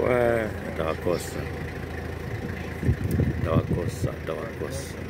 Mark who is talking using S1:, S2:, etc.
S1: Wah, ada kosa. Ada kosa, ada kosa.